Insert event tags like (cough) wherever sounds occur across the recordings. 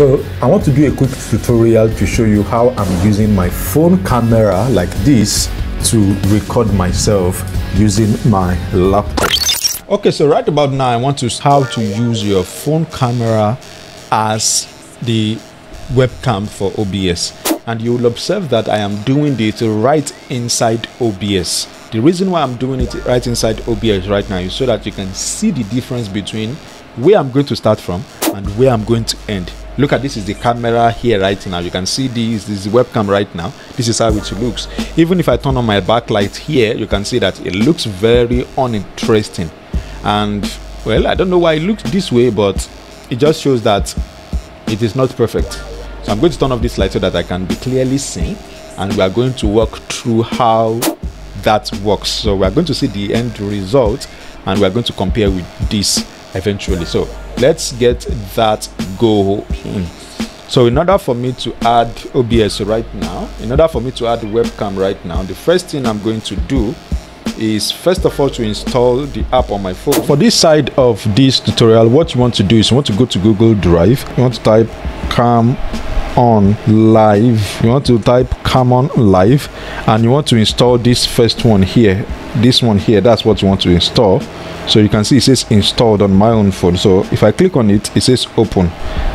So I want to do a quick tutorial to show you how I'm using my phone camera like this to record myself using my laptop. Okay, so right about now I want to show how to use your phone camera as the webcam for OBS and you will observe that I am doing this right inside OBS. The reason why I'm doing it right inside OBS right now is so that you can see the difference between where I'm going to start from and where I'm going to end. Look at this is the camera here right now. You can see this, this is webcam right now. This is how it looks. Even if I turn on my backlight here, you can see that it looks very uninteresting. And well, I don't know why it looks this way, but it just shows that it is not perfect. So I'm going to turn off this light so that I can be clearly seen and we are going to walk through how that works. So we are going to see the end result and we are going to compare with this eventually. So let's get that going. So in order for me to add OBS right now, in order for me to add webcam right now, the first thing I'm going to do is first of all to install the app on my phone. For this side of this tutorial, what you want to do is you want to go to Google Drive. You want to type cam on live. You want to type CamON live and you want to install this first one here. This one here that's what you want to install. So you can see it says installed on my own phone. So if i click on it it says open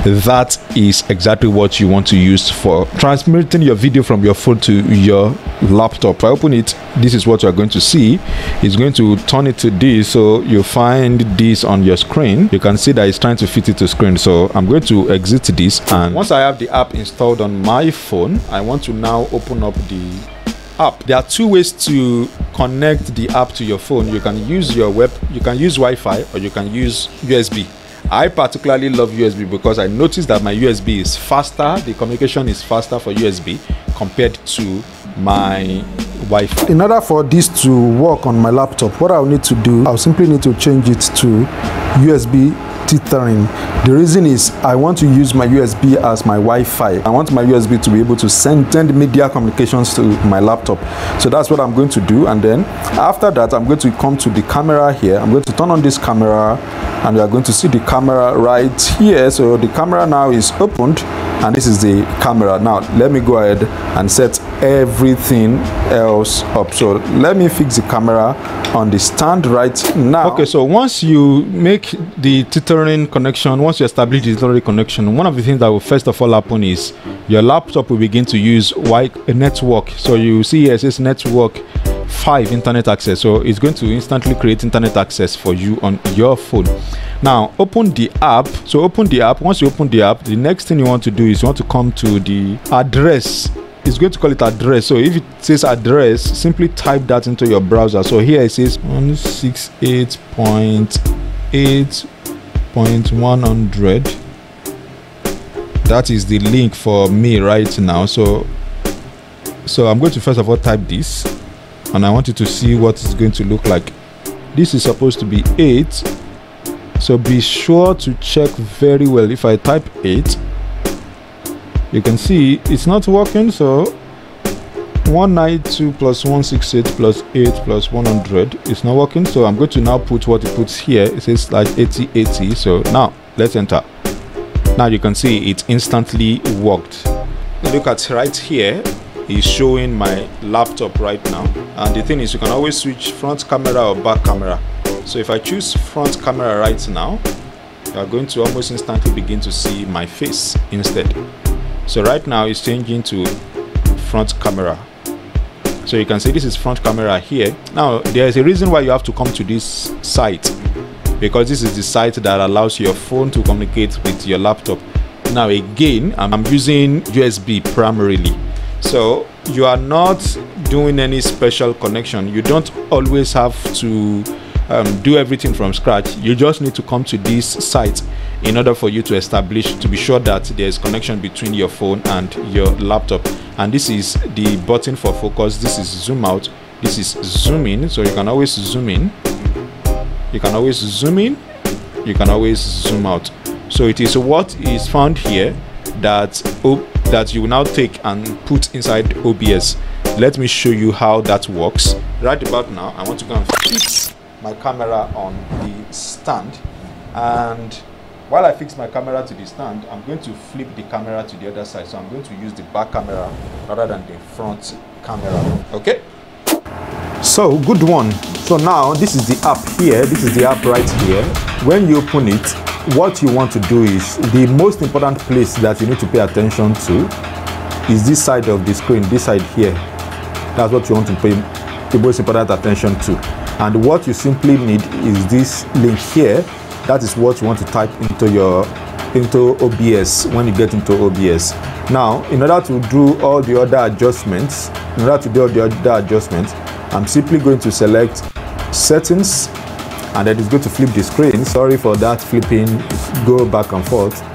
that is exactly what you want to use for transmitting your video from your phone to your laptop. If i open it this is what you're going to see. It's going to turn it to this. So you find this on your screen. You can see that it's trying to fit it to screen. So i'm going to exit this. And once i have the app installed on my phone i want to now open up the app. There are two ways to connect the app to your phone. You can use your web you can use wi-fi or you can use usb i particularly love usb because i noticed that my usb is faster the communication is faster for usb compared to my wi-fi in order for this to work on my laptop what i'll need to do i'll simply need to change it to usb tethering. The reason is I want to use my USB as my Wi-Fi. I want my USB to be able to send, send media communications to my laptop. So that's what I'm going to do. And then after that, I'm going to come to the camera here. I'm going to turn on this camera and we are going to see the camera right here. So the camera now is opened and this is the camera. Now let me go ahead and set everything else up. So let me fix the camera on the stand right now. Okay, so once you make the tethering connection, once you establish the tethering connection, one of the things that will first of all happen is your laptop will begin to use a network. So you see here it says network 5 internet access. So it's going to instantly create internet access for you on your phone. Now open the app. So open the app. Once you open the app, the next thing you want to do is you want to come to the address it's going to call it address so if it says address simply type that into your browser so here it says 168.8.100 that is the link for me right now. So so i'm going to first of all type this and i want you to see what it's going to look like. This is supposed to be 8 so be sure to check very well. If i type 8 you can see it's not working so 192 plus 168 plus 8 plus 100 is not working so i'm going to now put what it puts here. It says like 8080 80 so now let's enter. Now you can see it instantly worked. Look at right here is showing my laptop right now. And the thing is you can always switch front camera or back camera. So if i choose front camera right now you are going to almost instantly begin to see my face instead. So right now it's changing to front camera so you can see this is front camera here. Now there's a reason why you have to come to this site because this is the site that allows your phone to communicate with your laptop. Now again i'm using usb primarily. So you are not doing any special connection. You don't always have to um, do everything from scratch. You just need to come to this site in order for you to establish to be sure that there is connection between your phone and your laptop. And this is the button for focus. This is zoom out. This is zoom in. So you can always zoom in. You can always zoom in. You can always zoom out. So it is what is found here that that you will now take and put inside OBS let me show you how that works. Right about now I want to go and fix my camera on the stand. And while I fix my camera to the stand, I'm going to flip the camera to the other side. So I'm going to use the back camera rather than the front camera. Okay? So, good one. So now this is the app here. This is the app right here. When you open it, what you want to do is the most important place that you need to pay attention to is this side of the screen, this side here. That's what you want to pay the most important attention to. And what you simply need is this link here that is what you want to type into your into OBS when you get into OBS. Now, in order to do all the other adjustments, in order to do all the other adjustments, I'm simply going to select settings and then it's going to flip the screen. Sorry for that flipping, go back and forth.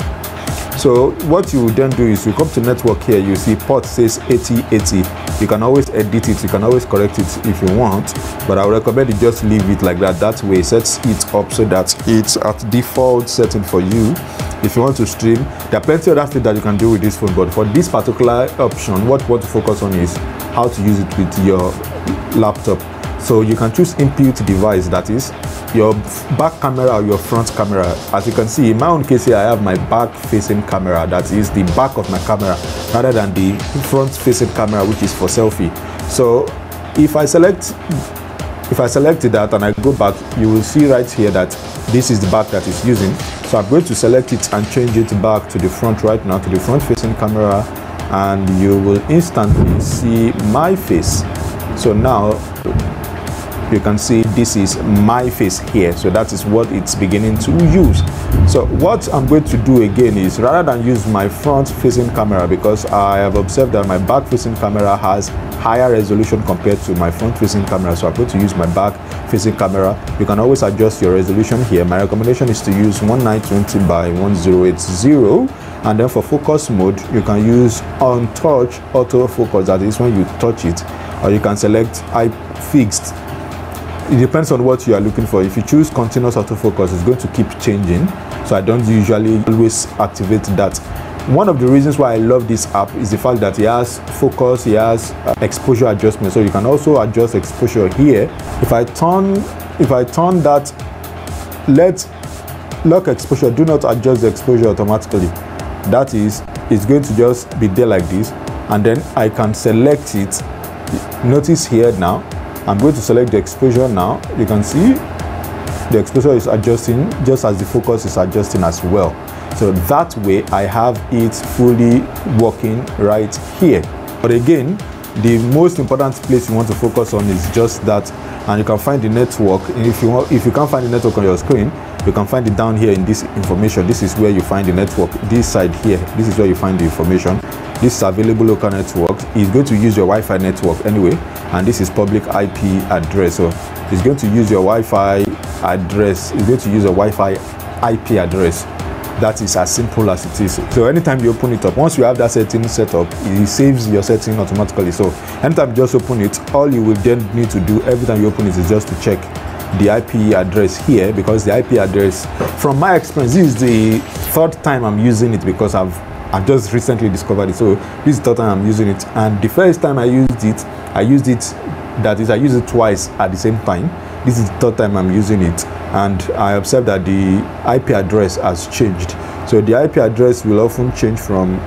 So what you then do is you come to network here, you see port says 8080. You can always edit it, you can always correct it if you want, but I would recommend you just leave it like that. That way sets it up so that it's at default setting for you. If you want to stream, there are plenty other things that you can do with this phone, but for this particular option, what you want to focus on is how to use it with your laptop. So you can choose input device, that is your back camera or your front camera. As you can see, in my own case here, I have my back facing camera, that is the back of my camera, rather than the front facing camera, which is for selfie. So if I select if I select that and I go back, you will see right here that this is the back that is using. So I'm going to select it and change it back to the front right now, to the front facing camera, and you will instantly see my face. So now you can see this is my face here. So that is what it's beginning to use. So what i'm going to do again is rather than use my front facing camera because i have observed that my back facing camera has higher resolution compared to my front facing camera. So i'm going to use my back facing camera. You can always adjust your resolution here. My recommendation is to use 1920 by 1080 and then for focus mode you can use on touch autofocus that is when you touch it. Or you can select i fixed it depends on what you are looking for. If you choose continuous autofocus it's going to keep changing. So i don't usually always activate that. One of the reasons why i love this app is the fact that it has focus it has uh, exposure adjustment. So you can also adjust exposure here. If i turn if i turn that let lock exposure do not adjust the exposure automatically. That is it's going to just be there like this. And then i can select it. Notice here now I'm going to select the exposure now. You can see the exposure is adjusting just as the focus is adjusting as well. So that way I have it fully working right here. But again, the most important place you want to focus on is just that and you can find the network if you want, if you can't find the network on your screen you can find it down here in this information. This is where you find the network. This side here this is where you find the information. This is available local network it's going to use your wi-fi network anyway and this is public ip address. So it's going to use your wi-fi address. It's going to use a wi-fi ip address. That is as simple as it is. So anytime you open it up once you have that setting set up it saves your setting automatically. So anytime you just open it all you will then need to do every time you open it is just to check the IP address here because the IP address from my experience this is the third time I'm using it because I've I've just recently discovered it. So this is the third time I'm using it. And the first time I used it I used it that is I used it twice at the same time. This is the third time I'm using it. And I observed that the IP address has changed. So the IP address will often change from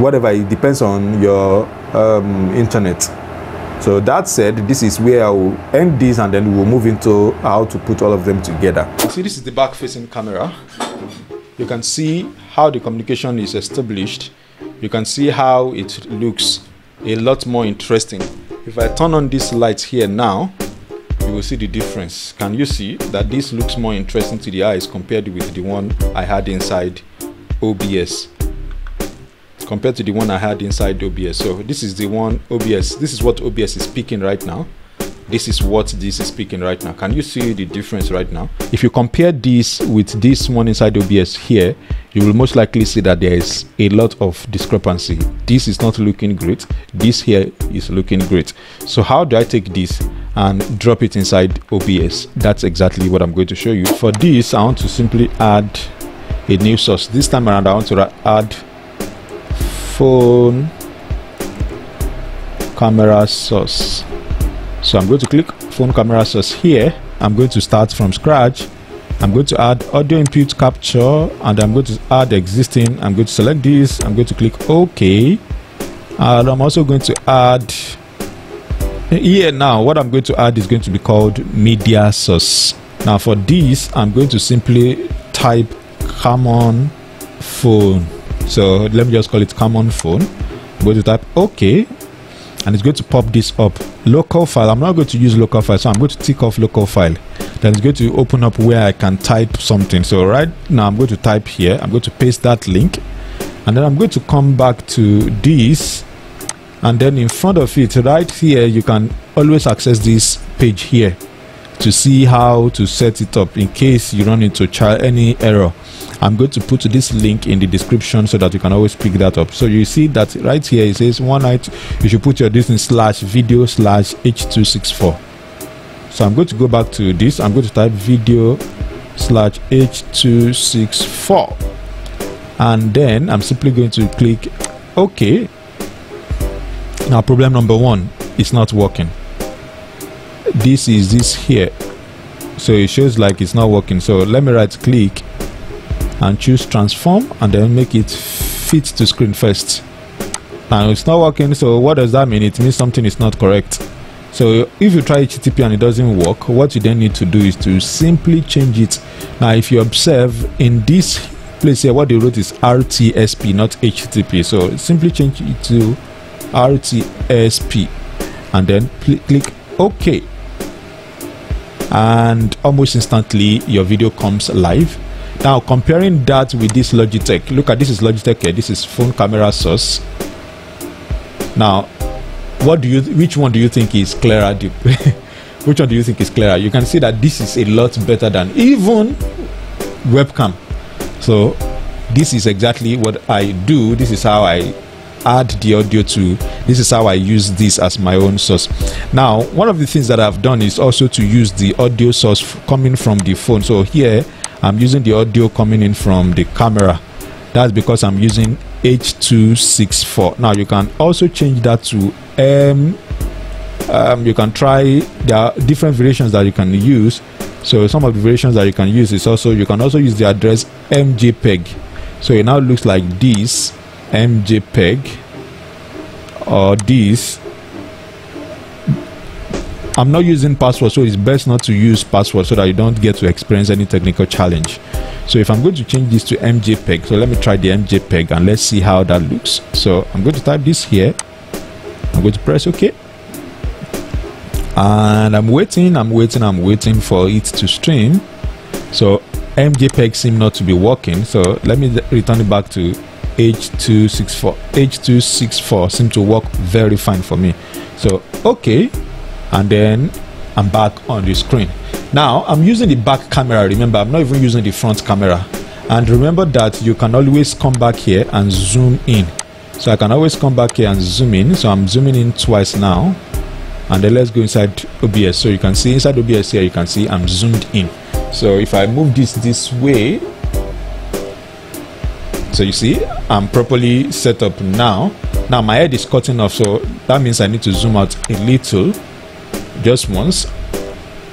whatever it depends on your um, internet so that said, this is where I will end this and then we'll move into how to put all of them together. See, this is the back facing camera. You can see how the communication is established. You can see how it looks a lot more interesting. If I turn on this light here now, you will see the difference. Can you see that this looks more interesting to the eyes compared with the one I had inside OBS? Compared to the one I had inside OBS. So this is the one OBS. This is what OBS is speaking right now. This is what this is speaking right now. Can you see the difference right now? If you compare this with this one inside OBS here, you will most likely see that there is a lot of discrepancy. This is not looking great. This here is looking great. So how do I take this and drop it inside OBS? That's exactly what I'm going to show you. For this, I want to simply add a new source. This time around, I want to add phone camera source so i'm going to click phone camera source here i'm going to start from scratch I'm going to add audio input capture and I'm going to add existing. I'm going to select this. I'm going to click OK. And I'm also going to add here now what I'm going to add is going to be called media source. Now for this I'm going to simply type CamON phone. So let me just call it CamON phone. I'm going to type OK and it's going to pop this up. Local file. I'm not going to use local file so i'm going to tick off local file. Then it's going to open up where i can type something. So right now i'm going to type here. I'm going to paste that link. And then i'm going to come back to this. And then in front of it right here you can always access this page here to see how to set it up in case you run into any error I'm going to put this link in the description so that you can always pick that up. So you see that right here it says one night you should put your in slash video slash h264. So I'm going to go back to this. I'm going to type video slash h264 and then I'm simply going to click OK. Now problem number one is not working. This is this here. So it shows like it's not working. So let me right click and choose transform and then make it fit to screen first. Now it's not working. So what does that mean? It means something is not correct. So if you try http and it doesn't work what you then need to do is to simply change it. Now if you observe in this place here what they wrote is rtsp not http so simply change it to rtsp and then click ok and almost instantly your video comes live now comparing that with this Logitech, look at this is Logitech here. This is phone camera source. Now, what do you? Which one do you think is clearer? (laughs) which one do you think is clearer? You can see that this is a lot better than even webcam. So this is exactly what I do. This is how I add the audio to. This is how i use this as my own source. Now one of the things that i've done is also to use the audio source coming from the phone. So here I'm using the audio coming in from the camera. That's because I'm using H264 now you can also change that to M. Um, you can try there are different variations that you can use. So some of the variations that you can use is also you can also use the address mjpeg so it now looks like this mjpeg or this I'm not using password, so it's best not to use password so that you don't get to experience any technical challenge. So if I'm going to change this to MJPEG, so let me try the MJPEG and let's see how that looks. So I'm going to type this here. I'm going to press OK. And I'm waiting, I'm waiting, I'm waiting for it to stream. So MJPEG seem not to be working. So let me return it back to H264. H264 seem to work very fine for me. So okay, and then I'm back on the screen. Now I'm using the back camera. Remember, I'm not even using the front camera. And remember that you can always come back here and zoom in. So I can always come back here and zoom in. So I'm zooming in twice now. And then let's go inside OBS. So you can see inside OBS here, you can see I'm zoomed in. So if I move this this way, so you see, I'm properly set up now. Now my head is cutting off, so that means I need to zoom out a little just once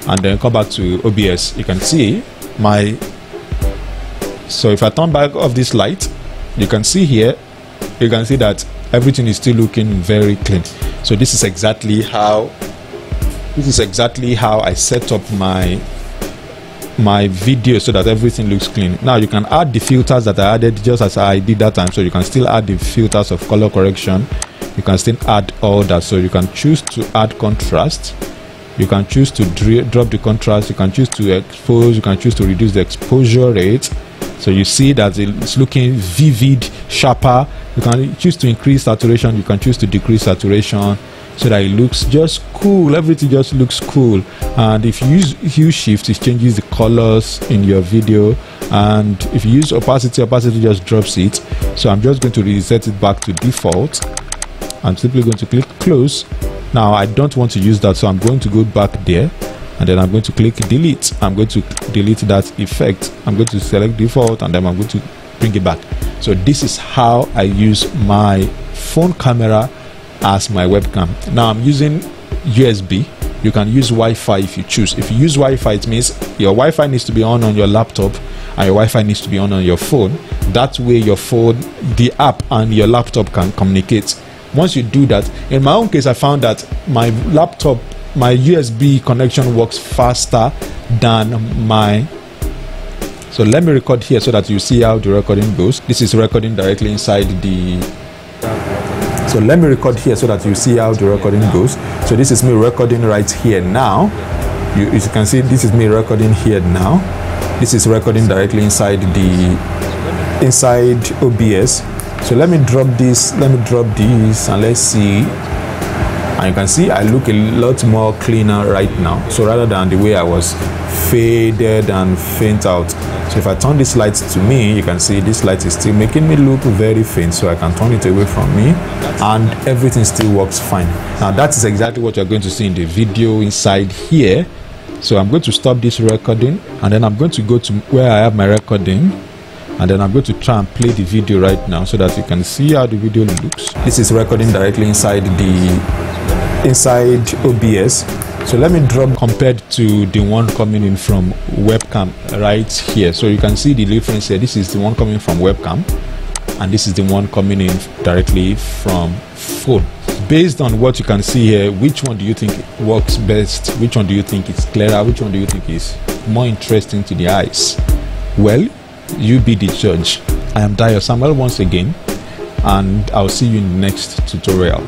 and then come back to OBS you can see my so if I turn back off this light you can see here you can see that everything is still looking very clean so this is exactly how this is exactly how I set up my my video so that everything looks clean. Now you can add the filters that I added just as I did that time. So you can still add the filters of color correction. You can still add all that. So you can choose to add contrast. You can choose to drop the contrast. You can choose to expose. You can choose to reduce the exposure rate. So you see that it's looking vivid sharper. You can choose to increase saturation. You can choose to decrease saturation so that it looks just cool. Everything just looks cool. And if you use hue shift it changes the colors in your video. And if you use opacity opacity just drops it. So i'm just going to reset it back to default. I'm simply going to click close. Now I don't want to use that so I'm going to go back there. And then I'm going to click delete. I'm going to delete that effect. I'm going to select default and then I'm going to bring it back. So this is how I use my phone camera as my webcam now I'm using USB you can use Wi-Fi if you choose. If you use Wi-Fi, it means your Wi-Fi needs to be on on your laptop and your Wi-Fi needs to be on on your phone. That way, your phone, the app, and your laptop can communicate. Once you do that, in my own case, I found that my laptop, my USB connection works faster than my so let me record here so that you see how the recording goes this is recording directly inside the so let me record here so that you see how the recording goes. So this is me recording right here now. You, you can see this is me recording here now. This is recording directly inside the inside OBS so let me drop this let me drop this and let's see and you can see I look a lot more cleaner right now. So rather than the way I was faded and faint out. So if I turn this light to me you can see this light is still making me look very faint. So I can turn it away from me and everything still works fine. Now that is exactly what you're going to see in the video inside here. So I'm going to stop this recording and then I'm going to go to where I have my recording. And then I'm going to try and play the video right now so that you can see how the video looks. This is recording directly inside the inside OBS so let me drop compared to the one coming in from webcam right here. So you can see the difference here. This is the one coming from webcam and this is the one coming in directly from phone. Based on what you can see here which one do you think works best? Which one do you think is clearer? Which one do you think is more interesting to the eyes? Well you be the judge. I am Dayo Samuel once again and i'll see you in the next tutorial